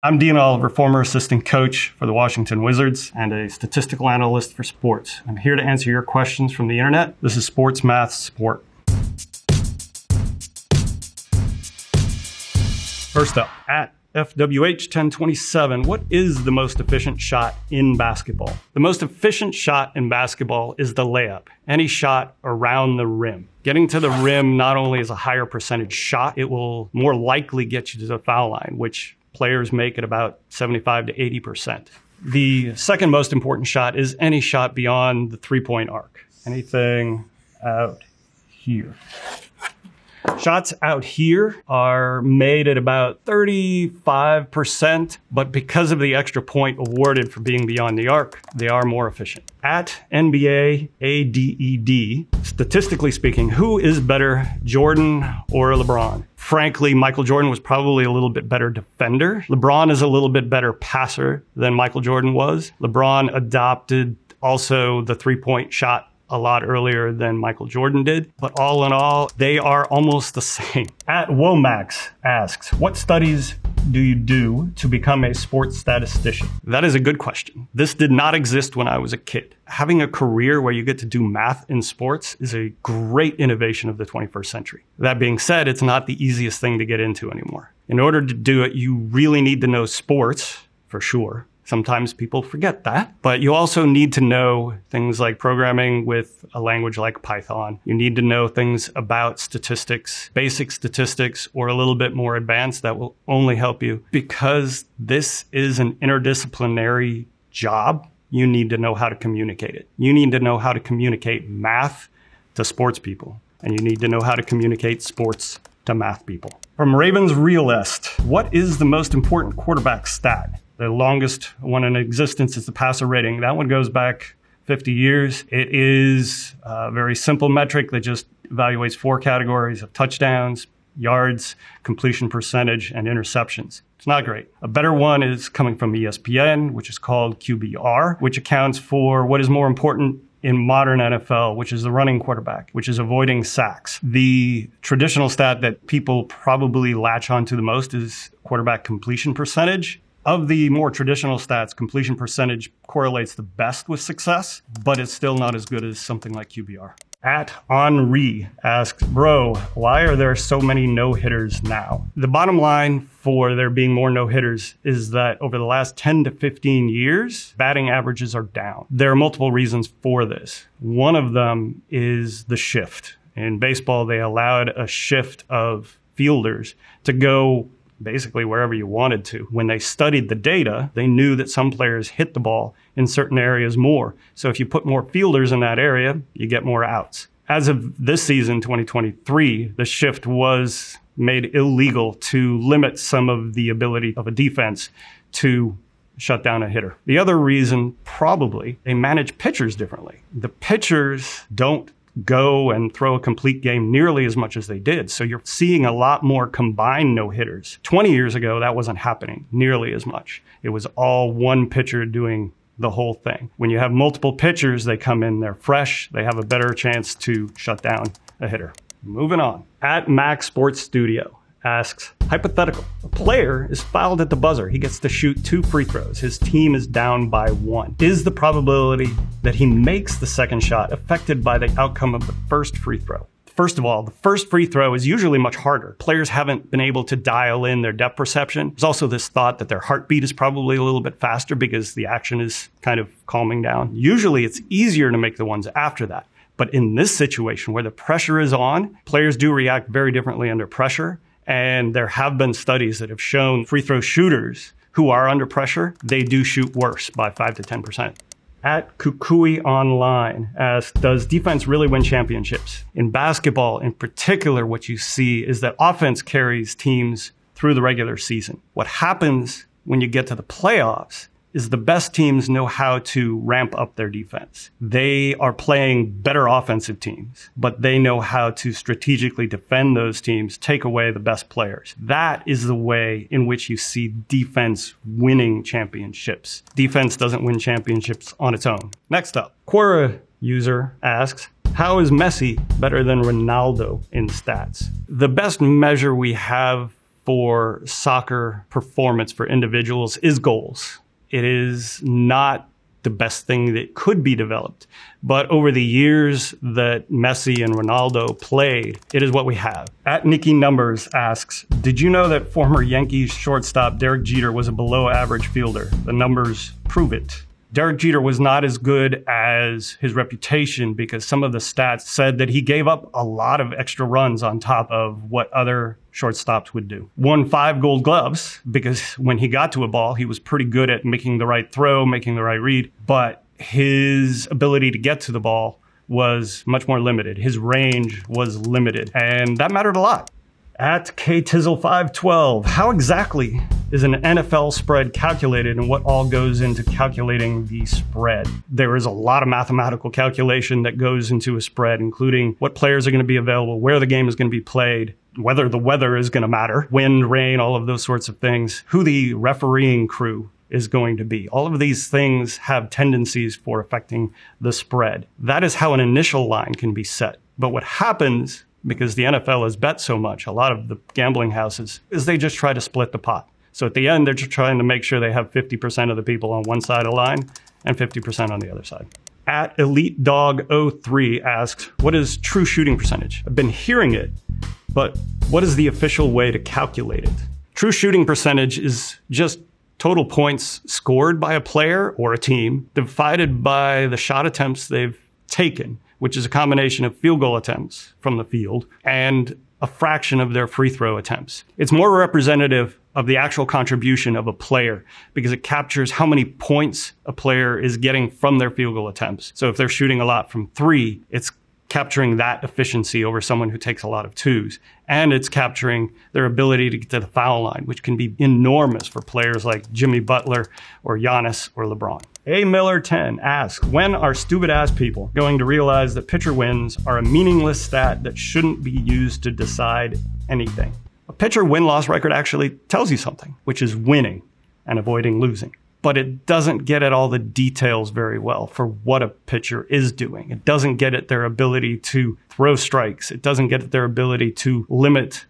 I'm Dean Oliver, former assistant coach for the Washington Wizards and a statistical analyst for sports. I'm here to answer your questions from the internet. This is Sports Math Support. First up, at FWH1027, what is the most efficient shot in basketball? The most efficient shot in basketball is the layup, any shot around the rim. Getting to the rim not only is a higher percentage shot, it will more likely get you to the foul line, which players make at about 75 to 80%. The second most important shot is any shot beyond the three point arc, anything out here. Shots out here are made at about 35%, but because of the extra point awarded for being beyond the arc, they are more efficient. At NBA ADED, statistically speaking, who is better, Jordan or LeBron? Frankly, Michael Jordan was probably a little bit better defender. LeBron is a little bit better passer than Michael Jordan was. LeBron adopted also the three point shot a lot earlier than Michael Jordan did. But all in all, they are almost the same. At Womax asks, what studies do you do to become a sports statistician? That is a good question. This did not exist when I was a kid. Having a career where you get to do math in sports is a great innovation of the 21st century. That being said, it's not the easiest thing to get into anymore. In order to do it, you really need to know sports for sure. Sometimes people forget that, but you also need to know things like programming with a language like Python. You need to know things about statistics, basic statistics, or a little bit more advanced that will only help you because this is an interdisciplinary job. You need to know how to communicate it. You need to know how to communicate math to sports people, and you need to know how to communicate sports to math people. From Ravens Realist, what is the most important quarterback stat? The longest one in existence is the passer rating. That one goes back 50 years. It is a very simple metric that just evaluates four categories of touchdowns, yards, completion percentage, and interceptions. It's not great. A better one is coming from ESPN, which is called QBR, which accounts for what is more important in modern NFL, which is the running quarterback, which is avoiding sacks. The traditional stat that people probably latch onto the most is quarterback completion percentage. Of the more traditional stats, completion percentage correlates the best with success, but it's still not as good as something like QBR. At Henri asks, Bro, why are there so many no hitters now? The bottom line for there being more no hitters is that over the last 10 to 15 years, batting averages are down. There are multiple reasons for this. One of them is the shift. In baseball, they allowed a shift of fielders to go basically wherever you wanted to. When they studied the data, they knew that some players hit the ball in certain areas more. So if you put more fielders in that area, you get more outs. As of this season, 2023, the shift was made illegal to limit some of the ability of a defense to shut down a hitter. The other reason, probably, they manage pitchers differently. The pitchers don't go and throw a complete game nearly as much as they did. So you're seeing a lot more combined no hitters. 20 years ago, that wasn't happening nearly as much. It was all one pitcher doing the whole thing. When you have multiple pitchers, they come in, they're fresh, they have a better chance to shut down a hitter. Moving on. At Max Sports Studio asks, hypothetical. A player is fouled at the buzzer. He gets to shoot two free throws. His team is down by one. Is the probability that he makes the second shot affected by the outcome of the first free throw? First of all, the first free throw is usually much harder. Players haven't been able to dial in their depth perception. There's also this thought that their heartbeat is probably a little bit faster because the action is kind of calming down. Usually it's easier to make the ones after that. But in this situation where the pressure is on, players do react very differently under pressure. And there have been studies that have shown free throw shooters who are under pressure, they do shoot worse by 5 to 10%. At Kukui Online asks, does defense really win championships? In basketball in particular, what you see is that offense carries teams through the regular season. What happens when you get to the playoffs is the best teams know how to ramp up their defense. They are playing better offensive teams, but they know how to strategically defend those teams, take away the best players. That is the way in which you see defense winning championships. Defense doesn't win championships on its own. Next up, Quora user asks, how is Messi better than Ronaldo in stats? The best measure we have for soccer performance for individuals is goals. It is not the best thing that could be developed. But over the years that Messi and Ronaldo played, it is what we have. At Nikki Numbers asks, Did you know that former Yankees shortstop Derek Jeter was a below average fielder? The numbers prove it. Derek Jeter was not as good as his reputation because some of the stats said that he gave up a lot of extra runs on top of what other shortstops would do. Won five gold gloves because when he got to a ball, he was pretty good at making the right throw, making the right read, but his ability to get to the ball was much more limited. His range was limited, and that mattered a lot at KTizzle512. How exactly is an NFL spread calculated and what all goes into calculating the spread? There is a lot of mathematical calculation that goes into a spread, including what players are going to be available, where the game is going to be played, whether the weather is going to matter, wind, rain, all of those sorts of things, who the refereeing crew is going to be. All of these things have tendencies for affecting the spread. That is how an initial line can be set. But what happens because the NFL has bet so much, a lot of the gambling houses, is they just try to split the pot. So at the end, they're just trying to make sure they have 50% of the people on one side of the line and 50% on the other side. At Elite Dog 03 asks, What is true shooting percentage? I've been hearing it, but what is the official way to calculate it? True shooting percentage is just total points scored by a player or a team divided by the shot attempts they've taken which is a combination of field goal attempts from the field and a fraction of their free throw attempts. It's more representative of the actual contribution of a player because it captures how many points a player is getting from their field goal attempts. So if they're shooting a lot from three, it's capturing that efficiency over someone who takes a lot of twos. And it's capturing their ability to get to the foul line, which can be enormous for players like Jimmy Butler or Giannis or LeBron. A Miller 10 asks, when are stupid ass people going to realize that pitcher wins are a meaningless stat that shouldn't be used to decide anything? A pitcher win loss record actually tells you something, which is winning and avoiding losing. But it doesn't get at all the details very well for what a pitcher is doing. It doesn't get at their ability to throw strikes. It doesn't get at their ability to limit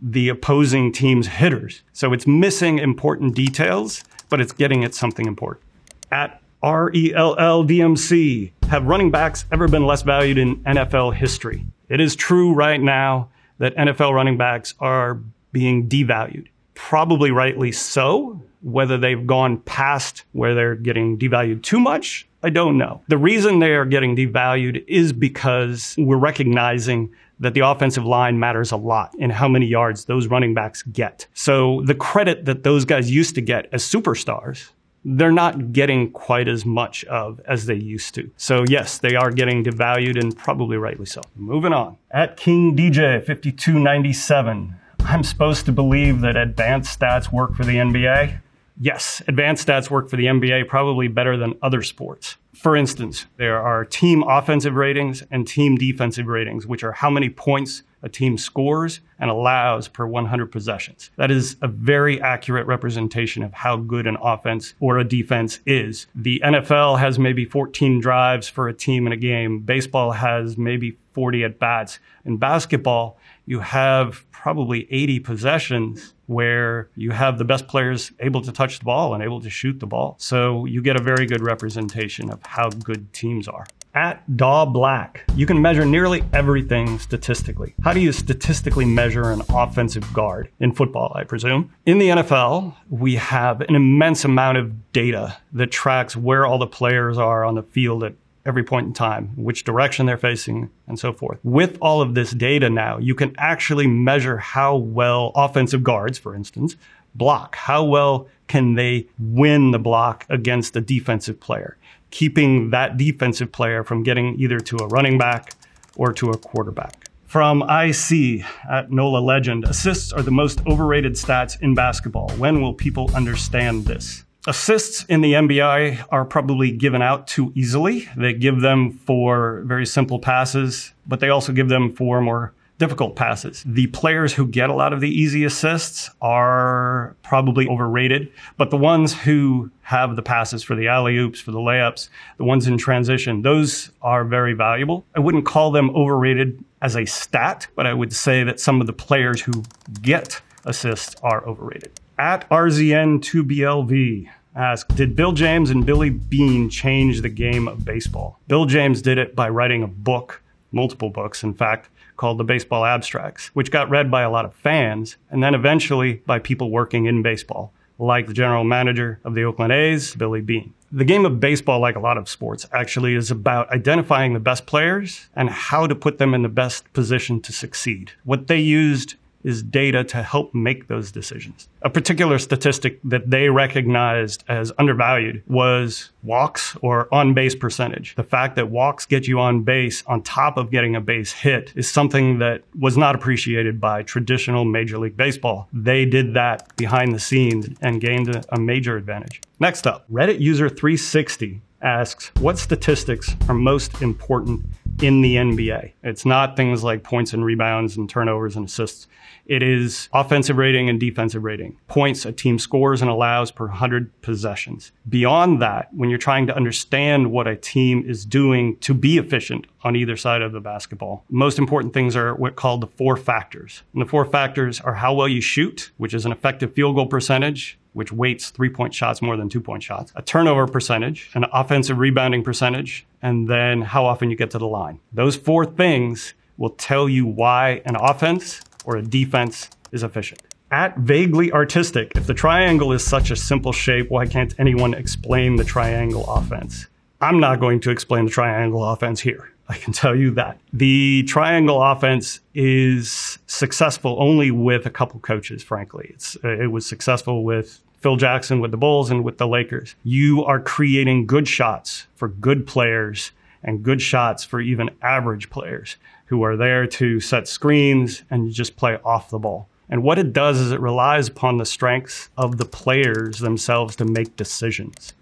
the opposing team's hitters. So it's missing important details, but it's getting at something important. At RELLDMC. Have running backs ever been less valued in NFL history? It is true right now that NFL running backs are being devalued. Probably rightly so. Whether they've gone past where they're getting devalued too much, I don't know. The reason they are getting devalued is because we're recognizing that the offensive line matters a lot in how many yards those running backs get. So the credit that those guys used to get as superstars they're not getting quite as much of as they used to. So yes, they are getting devalued and probably rightly so. Moving on. At King DJ 5297, I'm supposed to believe that advanced stats work for the NBA. Yes, advanced stats work for the NBA probably better than other sports. For instance, there are team offensive ratings and team defensive ratings, which are how many points a team scores and allows per 100 possessions. That is a very accurate representation of how good an offense or a defense is. The NFL has maybe 14 drives for a team in a game. Baseball has maybe 40 at bats. In basketball, you have probably 80 possessions where you have the best players able to touch the ball and able to shoot the ball. So you get a very good representation of how good teams are at Daw Black. You can measure nearly everything statistically. How do you statistically measure an offensive guard? In football, I presume. In the NFL, we have an immense amount of data that tracks where all the players are on the field at every point in time, which direction they're facing, and so forth. With all of this data now, you can actually measure how well offensive guards, for instance, block. How well can they win the block against a defensive player? keeping that defensive player from getting either to a running back or to a quarterback. From IC at NOLA Legend, assists are the most overrated stats in basketball. When will people understand this? Assists in the NBA are probably given out too easily. They give them for very simple passes, but they also give them for more difficult passes. The players who get a lot of the easy assists are probably overrated, but the ones who have the passes for the alley oops, for the layups, the ones in transition, those are very valuable. I wouldn't call them overrated as a stat, but I would say that some of the players who get assists are overrated. At RZN2BLV asked, Did Bill James and Billy Beane change the game of baseball? Bill James did it by writing a book, multiple books, in fact, called The Baseball Abstracts, which got read by a lot of fans and then eventually by people working in baseball, like the general manager of the Oakland A's, Billy Beane. The game of baseball, like a lot of sports, actually is about identifying the best players and how to put them in the best position to succeed. What they used is data to help make those decisions. A particular statistic that they recognized as undervalued was walks or on base percentage. The fact that walks get you on base on top of getting a base hit is something that was not appreciated by traditional Major League Baseball. They did that behind the scenes and gained a, major advantage. Next up, Reddit user 360 asks, what statistics are most important in the NBA? It's not things like points and rebounds and turnovers and assists. It is offensive rating and defensive rating, points a team scores and allows per 100 possessions. Beyond that, when you're trying to understand what a team is doing to be efficient on either side of the basketball, most important things are what called the four factors. And the four factors are how well you shoot, which is an effective field goal percentage, which weights three point shots more than two point shots, a turnover percentage, an offensive rebounding percentage, and then how often you get to the line. Those four things will tell you why an offense or a defense is efficient. At vaguely artistic, if the triangle is such a simple shape, why can't anyone explain the triangle offense? I'm not going to explain the triangle offense here. I can tell you that. The triangle offense is successful only with a couple coaches, frankly. It's, it was successful with Phil Jackson with the Bulls and with the Lakers. You are creating good shots for good players and good shots for even average players who are there to set screens and just play off the ball. And what it does is it relies upon the strengths of the players themselves to make decisions.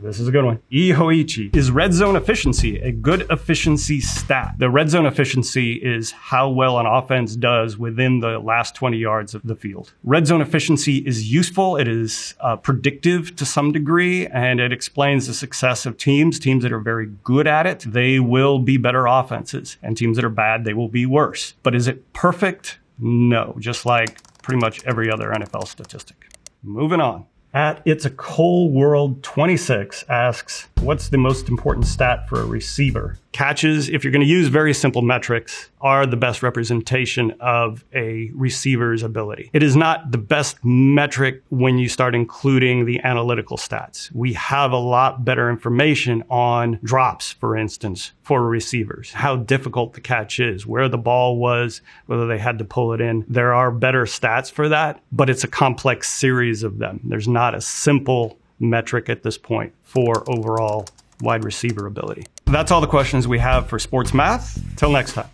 This is a good one. Ihoichi. Is red zone efficiency a good efficiency stat? The red zone efficiency is how well an offense does within the last 20 yards of the field. Red zone efficiency is useful. It is uh, predictive to some degree, and it explains the success of teams. Teams that are very good at it, they will be better offenses, and teams that are bad, they will be worse. But is it perfect? No, just like pretty much every other NFL statistic. Moving on at It's a Coal World 26 asks, What's the most important stat for a receiver? Catches, if you're going to use very simple metrics, are the best representation of a receiver's ability. It is not the best metric when you start including the analytical stats. We have a lot better information on drops, for instance, for receivers, how difficult the catch is, where the ball was, whether they had to pull it in. There are better stats for that, but it's a complex series of them. There's not a simple metric at this point for overall wide receiver ability. That's all the questions we have for sports math. Till next time.